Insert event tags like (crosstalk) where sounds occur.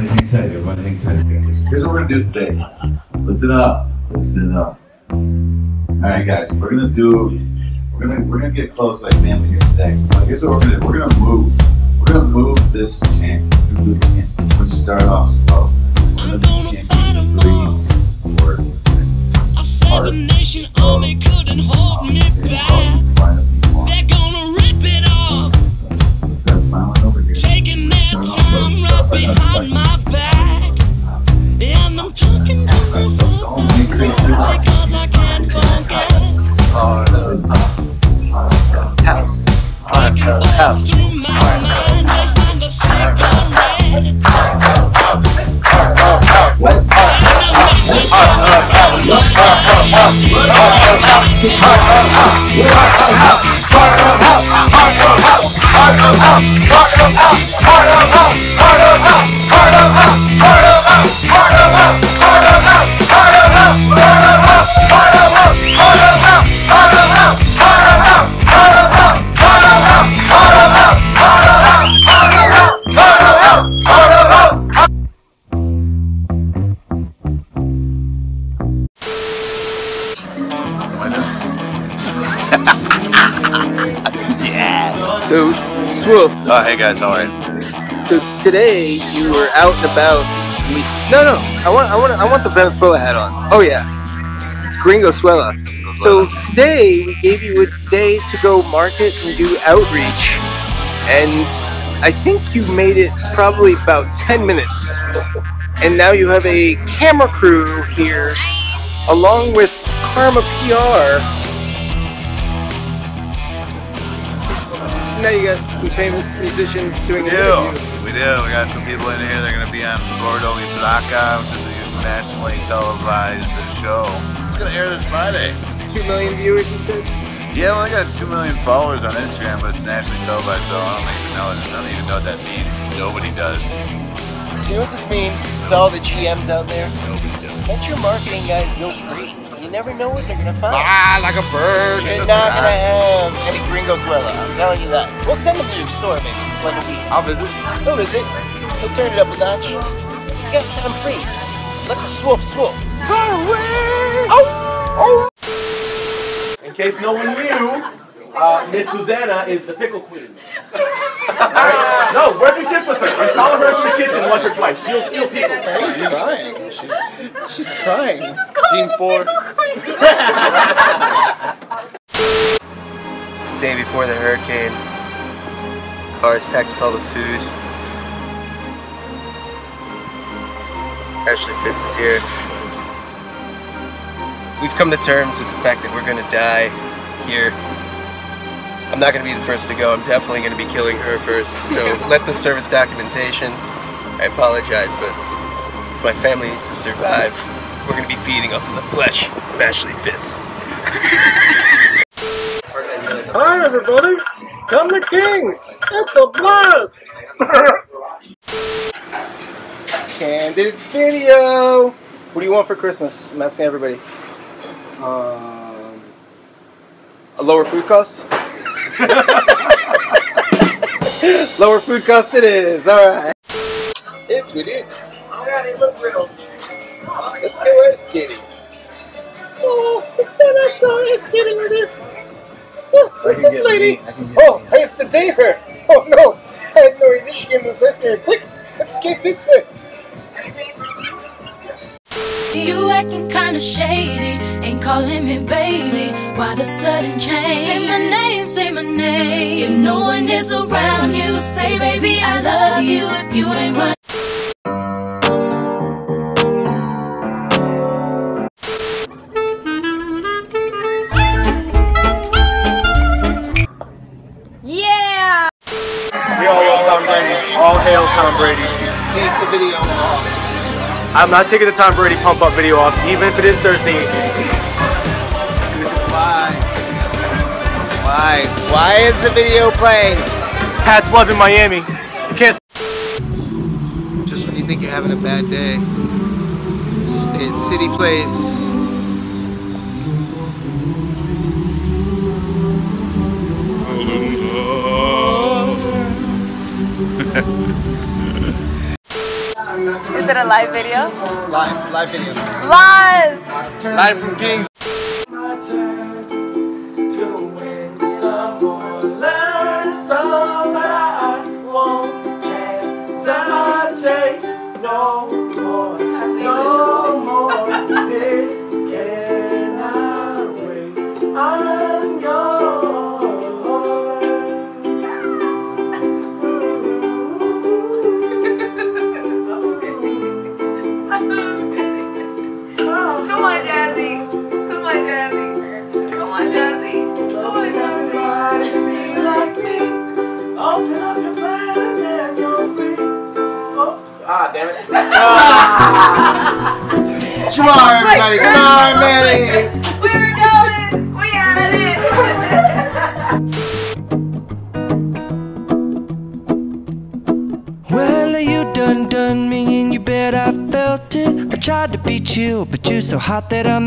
everybody hang tight. Everybody hang tight. Okay. Here's what we're gonna do today. Listen up. Listen up. All right, guys. We're gonna do. We're gonna we're gonna get close like family here today. But here's what we're gonna do. We're gonna move. We're gonna move this chant. We're gonna do the chant. We're gonna start off slow. We're gonna do the chant. Three, four, I said the nation army couldn't hold me back. I can't forget. Walking through my mind behind a cigarette. And I'm (laughs) So, Swoof, Oh, hey guys, how are you? so today you were out and about. and we No, no, I want, I want, I want the Venezuela hat on. Oh yeah, it's Gringo Suela. So today we gave you a day to go market and do outreach, and I think you made it probably about 10 minutes. And now you have a camera crew here, along with Karma PR. Now you got some famous musicians doing We do. We do. We got some people in here. They're going to be on Gordo y Flaca, which is a nationally televised show. It's going to air this Friday. Two million viewers, you said? Yeah, well, I got 2 million followers on Instagram, but it's nationally televised, so I don't even know, I don't even know what that means. Nobody does. So you know what this means to all the GMs out there? Nobody does. Let your marketing guys go free. You never know what they're gonna find. Ah, like a bird. You're not gonna have any gringo thriller. I'm telling you that. We'll send them to your store, maybe. Like a week. I'll visit. He'll visit. He'll turn it up a notch. You gotta set them free. Let the swoof swoof. In case no one knew, uh, Miss Susanna is the pickle queen. (laughs) no, work your shit with her. And follow her into the kitchen once or twice. She'll steal people. She's crying. She's, she's crying. Team four. It's the day before the hurricane. Cars packed with all the food. Ashley Fitz is here. We've come to terms with the fact that we're gonna die here. I'm not gonna be the first to go. I'm definitely gonna be killing her first. So (laughs) let the service documentation. I apologize, but my family needs to survive, we're gonna be feeding off of the flesh of Ashley Fitz. (laughs) Hi everybody! Come to Kings! It's a blast! (laughs) Candid video. What do you want for Christmas? I'm asking everybody. Um, A lower food cost. (laughs) lower food cost it is. All right. Yes, we did. Alrighty, look real. Let's go ice skating. Oh, it's so nice going ice skating with this. Oh, what's this lady? Oh, I used to date her. Oh no, I had no idea she came to this ice skating. Quick, let's skate this way. You acting kinda shady, ain't calling me baby. Why the sudden change? Say my name, say my name. If no one is around you, say baby I love you. If you ain't run. I'm not taking the Tom Brady pump up video off, even if it is Thursday. Why? Why? Why is the video playing? Pats loving Miami. You can't. Just when you think you're having a bad day, stay at City Place. (laughs) (laughs) Is it a live video? Live, live video. Live! Live from Kings. Come on, Jazzy. Come on, Jazzy. Come on, Jazzy. Come on, Jazzy. like me. Open up your plan and you're free. Oh. Ah, damn it. (laughs) Come on, everybody. Come on, Manny. We were going. We had it. (laughs) tried to beat you, but you're so hot that I